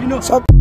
You know. So